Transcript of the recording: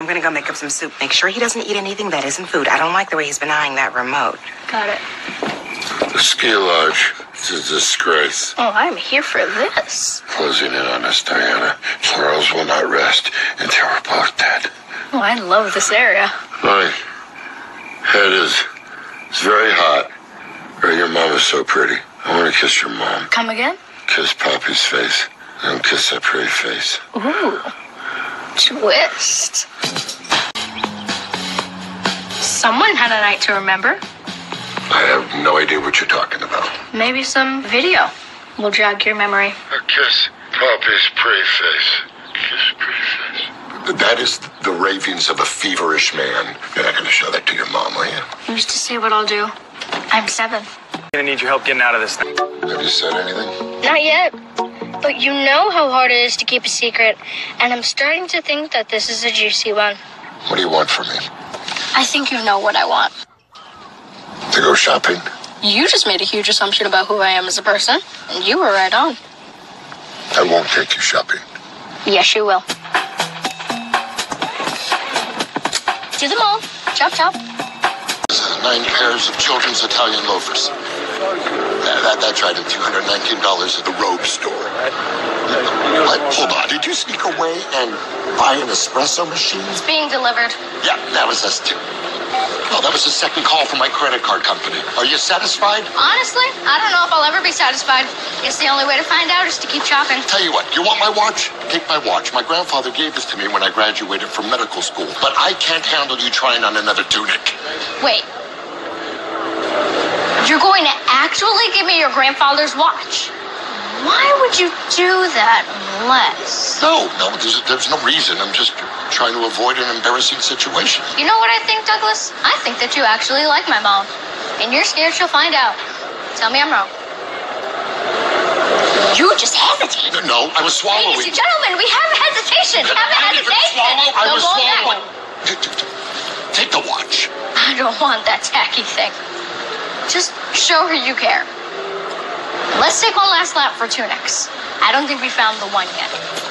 I'm gonna go make up some soup. Make sure he doesn't eat anything that isn't food. I don't like the way he's been eyeing that remote. Got it. The ski lodge is a disgrace. Oh, I'm here for this. Closing in on us, Diana. Charles will not rest until we're both dead. Oh, I love this area. My head is it's very hot. Or your mom is so pretty. I want to kiss your mom. Come again? Kiss Poppy's face. And kiss that pretty face. Ooh. Twist. Someone had a night to remember. I have no idea what you're talking about. Maybe some video will jog your memory. A kiss Poppy's pretty face. Kiss pretty face. That is the ravings of a feverish man. You're not going to show that to your mom, are you? You used to say what I'll do. I'm seven. I'm Gonna need your help getting out of this thing. Have you said anything? Not yet. But you know how hard it is to keep a secret, and I'm starting to think that this is a juicy one. What do you want from me? I think you know what I want. To go shopping? You just made a huge assumption about who I am as a person, and you were right on. I won't take you shopping. Yes, you will. To the mall. Chop, chop. Nine pairs of children's Italian loafers. That, that, that's right, at $219 at the robe store. What? Hold on. Did you sneak away and buy an espresso machine? It's being delivered. Yeah, that was us too. Oh, that was the second call from my credit card company. Are you satisfied? Honestly, I don't know if I'll ever be satisfied. Guess the only way to find out is to keep shopping. Tell you what, you want my watch? Take my watch. My grandfather gave this to me when I graduated from medical school. But I can't handle you trying on another tunic. Wait. You're going to actually give me your grandfather's watch? Why would you do that unless? No, no, there's, there's no reason. I'm just trying to avoid an embarrassing situation. You know what I think, Douglas? I think that you actually like my mom. And you're scared she'll find out. Tell me I'm wrong. You just hesitated. No, I was swallowing. Ladies and gentlemen, we have a hesitation. We have a I didn't hesitation. swallow. I No was swallowing. Take- take- Take the watch. I don't want that tacky thing. Just show her you care. Let's take one last lap for Tunix. I don't think we found the one yet.